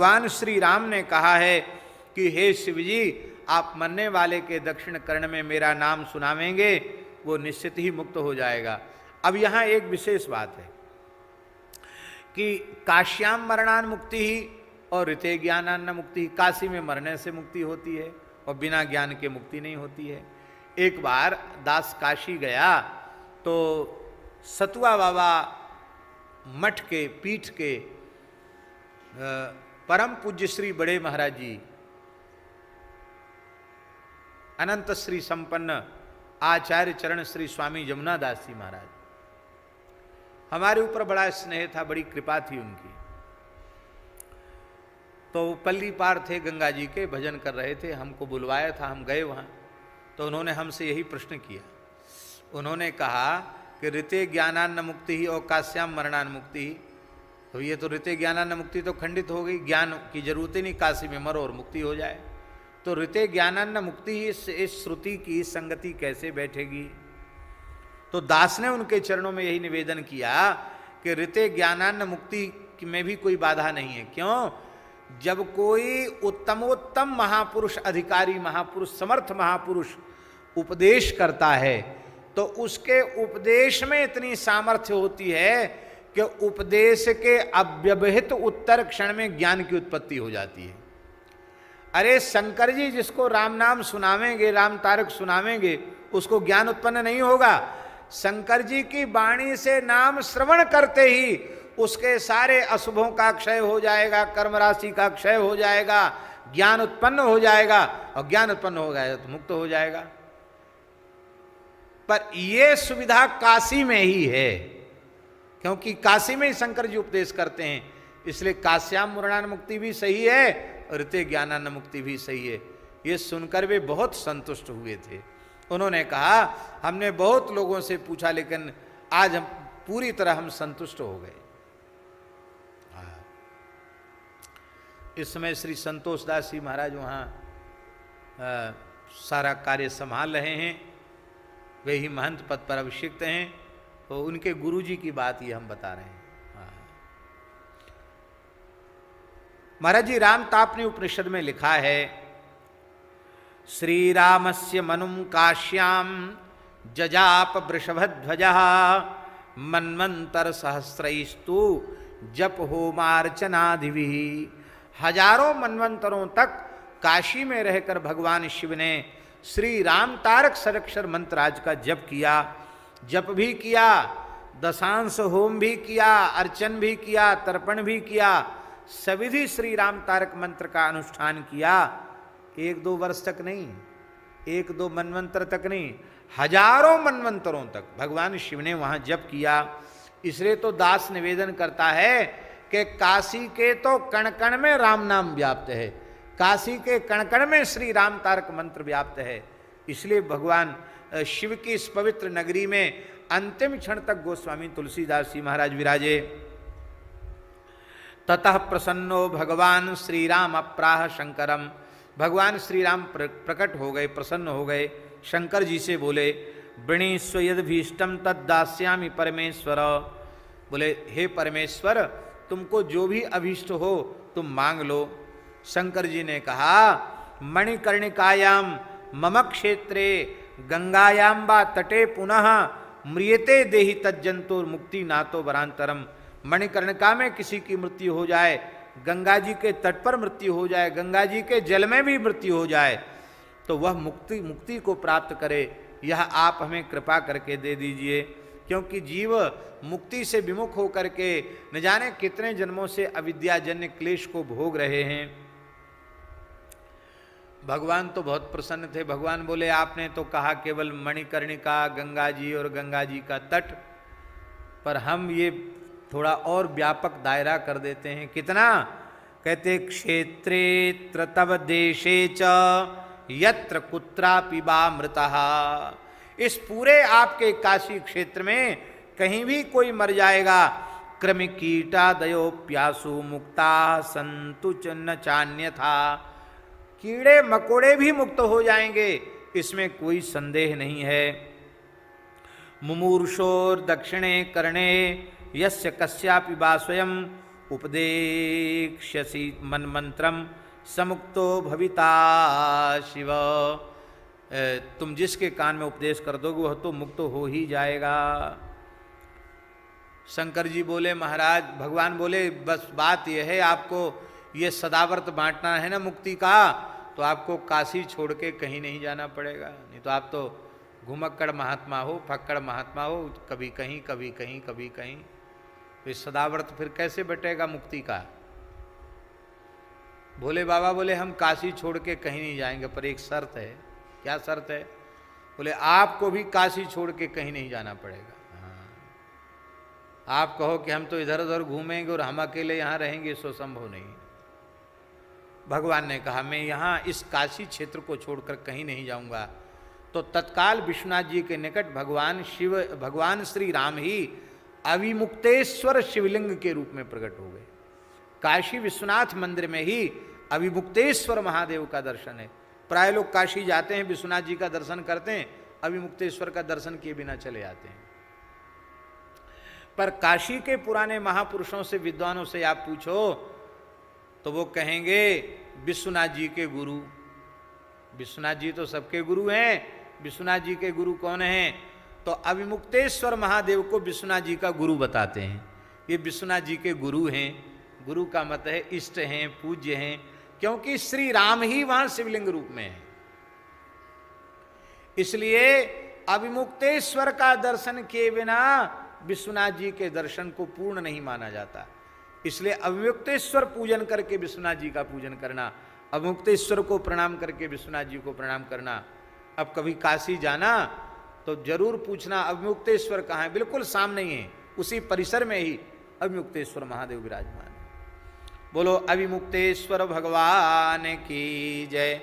भगवान श्री राम ने कहा है कि हे शिव जी आप मरने वाले के दक्षिण कर्ण में मेरा नाम सुनावेंगे, वो निश्चित ही मुक्त हो जाएगा। अब यहाँ एक विशेष बात है कि काश्याम मरणान मुक्ति ही और ऋते ज्ञानान्न मुक्ति काशी में मरने से मुक्ति होती है और बिना ज्ञान के मुक्ति नहीं होती है। एक बार दास काशी गया तो सतुआ बाबा मठ के, पीठ के परम पूज्य श्री बड़े महाराज जी। अनंत श्री संपन्न आचार्य चरण श्री स्वामी जमुना दास जी महाराज। हमारे ऊपर बड़ा स्नेह था, बड़ी कृपा थी उनकी। तो पल्ली पार थे गंगा जी के, भजन कर रहे थे, हमको बुलवाया था, हम गए वहाँ। तो उन्होंने हमसे यही प्रश्न किया। उन्होंने कहा कि ऋते ज्ञानान्न मुक्ति ही और काश्याम मरणान मुक्ति ही। तो ये तो ऋते ज्ञानान्न मुक्ति तो खंडित हो गई। ज्ञान की ज़रूरत ही नहीं काशी में मरो और मुक्ति हो जाए। तो ऋते ज्ञानान्न मुक्ति ही इस, इस श्रुति की संगति कैसे बैठेगी? तो दास ने उनके चरणों में यही निवेदन किया कि ऋते ज्ञानान्न मुक्ति में भी कोई बाधा नहीं है। क्यों? जब कोई उत्तमोत्तम महापुरुष अधिकारी महापुरुष समर्थ महापुरुष उपदेश करता है तो उसके उपदेश में इतनी सामर्थ्य होती है कि उपदेश के अव्यवहित उत्तर क्षण में ज्ञान की उत्पत्ति हो जाती है। अरे शंकर जी जिसको राम नाम सुनावेंगे, राम तारक सुनावेंगे, उसको ज्ञान उत्पन्न नहीं होगा। शंकर जी की वाणी से नाम श्रवण करते ही उसके सारे अशुभों का क्षय हो जाएगा, कर्म राशि का क्षय हो जाएगा, ज्ञान उत्पन्न हो जाएगा, और ज्ञान उत्पन्न हो गया तो मुक्त हो जाएगा। पर यह सुविधा काशी में ही है। क्योंकि काशी में ही शंकर जी उपदेश करते हैं। इसलिए काश्याम मुरणान मुक्ति भी सही है और ऋत्य ज्ञानान मुक्ति भी सही है। ये सुनकर वे बहुत संतुष्ट हुए थे। उन्होंने कहा, हमने बहुत लोगों से पूछा, लेकिन आज हम पूरी तरह हम संतुष्ट हो गए। हाँ। इस समय श्री संतोष दास जी महाराज वहाँ सारा कार्य संभाल रहे हैं। वे ही महंत पद पर अभिषिक्त हैं। तो उनके गुरु जी की बात ये हम बता रहे हैं। हाँ। महाराज जी राम ताप ने उपनिषद में लिखा है श्री राम से मनुम काश्याम जजाप वृषभध्वज मनमंतर सहस्रस्तु जप होमार्चनाधि हज़ारों मनवंतरों तक काशी में रहकर भगवान शिव ने श्री राम तारक सरक्षर मंत्र आज का जप किया। जप भी किया, दशांश होम भी किया, अर्चन भी किया, तर्पण भी किया, सविधि श्री राम तारक मंत्र का अनुष्ठान किया। एक दो वर्ष तक नहीं, एक दो मनवंतर तक नहीं, हज़ारों मनवंतरों तक भगवान शिव ने वहाँ जप किया। इसलिए तो दास निवेदन करता है कि काशी के तो कण कण में राम नाम व्याप्त है, काशी के कण कण में श्री राम तारक मंत्र व्याप्त है। इसलिए भगवान शिव की इस पवित्र नगरी में अंतिम क्षण तक गोस्वामी तुलसीदास जी महाराज विराजे। ततः प्रसन्नो भगवान श्री राम अप्राह शंकरम। भगवान श्री राम प्रकट हो गए, प्रसन्न हो गए। शंकर जी से बोले वृणीस्व यद भीष्टम तदास्यामी परमेश्वर। बोले, हे परमेश्वर, तुमको जो भी अभीष्ट हो, तुम मांग लो। शंकर जी ने कहा मणिकर्णिकायाम मम क्षेत्रे गंगायाम व तटे पुनः म्रियते देही तज्जंतुर मुक्ति नातो वरांतरम मणिकर्णिका में किसी की मृत्यु हो जाए गंगा जी के तट पर मृत्यु हो जाए गंगा जी के जल में भी मृत्यु हो जाए तो वह मुक्ति मुक्ति को प्राप्त करे, यह आप हमें कृपा करके दे दीजिए। क्योंकि जीव मुक्ति से विमुख होकर के न जाने कितने जन्मों से अविद्याजन्य क्लेश को भोग रहे हैं। भगवान तो बहुत प्रसन्न थे। भगवान बोले, आपने तो कहा केवल मणिकर्णिका गंगा जी और गंगा जी का तट, पर हम ये थोड़ा और व्यापक दायरा कर देते हैं। कितना? कहते, क्षेत्रे तव देशे च, यत्र कुत्रा पिबा मृता। इस पूरे आपके काशी क्षेत्र में कहीं भी कोई मर जाएगा क्रम कीटा दयो प्यासु मुक्ता, संतुच न चान्य था कीड़े मकोड़े भी मुक्त हो जाएँगे। इसमें कोई संदेह नहीं है। मुमूर्षोर दक्षिणे करणे, यस्य कस्यापि वा स्वयं उपदेक्ष्यसी मन मंत्रम समुक्तो भविता शिव। तुम जिसके कान में उपदेश कर दोगे, वह तो मुक्त हो ही जाएगा। शंकर जी बोले, महाराज, भगवान बोले, बस बात यह है, आपको ये सदावर्त बांटना है ना मुक्ति का? तो आपको काशी छोड़ के कहीं नहीं जाना पड़ेगा। नहीं तो आप तो घुमक्कड़ महात्मा हो, फक्कड़ महात्मा हो, कभी कहीं कभी कहीं कभी कहीं। तो सदावर्त फिर कैसे बटेगा मुक्ति का? भोले बाबा, बोले, हम काशी छोड़ के कहीं नहीं जाएँगे, पर एक शर्त है। क्या शर्त है? बोले, आपको भी काशी छोड़ के कहीं नहीं जाना पड़ेगा। आप कहो कि हम तो इधर उधर घूमेंगे और हम अकेले यहाँ रहेंगे सो संभव नहीं भगवान ने कहा, मैं यहाँ इस काशी क्षेत्र को छोड़कर कहीं नहीं जाऊँगा। तो तत्काल विश्वनाथ जी के निकट भगवान शिव, भगवान श्री राम ही अविमुक्तेश्वर शिवलिंग के रूप में प्रकट हो गए। काशी विश्वनाथ मंदिर में ही अविमुक्तेश्वर महादेव का दर्शन है। प्राय लोग काशी जाते हैं, विश्वनाथ जी का दर्शन करते हैं अविमुक्तेश्वर का दर्शन किए बिना चले जाते हैं। पर काशी के पुराने महापुरुषों से, विद्वानों से आप पूछो तो वो कहेंगे, विश्वनाथ जी के गुरु। विश्वनाथ जी तो सबके गुरु हैं। विश्वनाथ जी के गुरु कौन हैं? तो अभिमुक्तेश्वर महादेव को विश्वनाथ जी का गुरु बताते हैं। ये विश्वनाथ जी के गुरु हैं। गुरु का मत है, इष्ट हैं, पूज्य हैं, क्योंकि श्री राम ही वहाँ शिवलिंग रूप में है। इसलिए अभिमुक्तेश्वर का दर्शन किए बिना विश्वनाथ जी के दर्शन को पूर्ण नहीं माना जाता। इसलिए अव्युक्तेश्वर पूजन करके विश्वनाथ जी का पूजन करना अमुक्तेश्वर को प्रणाम करके विश्वनाथ जी को प्रणाम करना। अब कभी काशी जाना तो ज़रूर पूछना अभिमुक्तेश्वर कहाँ है? बिल्कुल सामने ही है, उसी परिसर में ही अभिमुक्तेश्वर महादेव विराजमान बोलो अभिमुक्तेश्वर भगवान की जय।